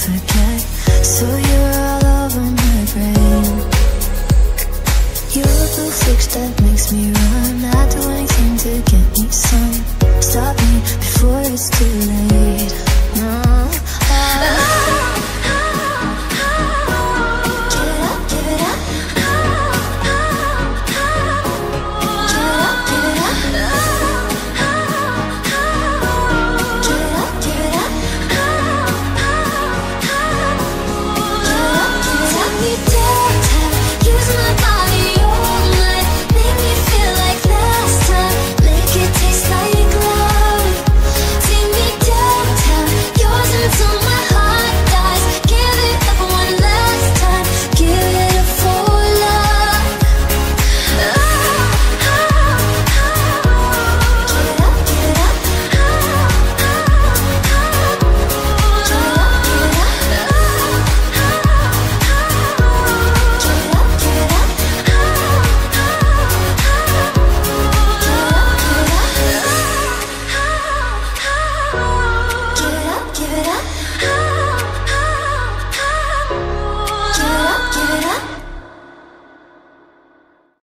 forget. So you're all over my brain. You're the fix that makes me run. I do anything to get me some. Stop me before it's too late. No.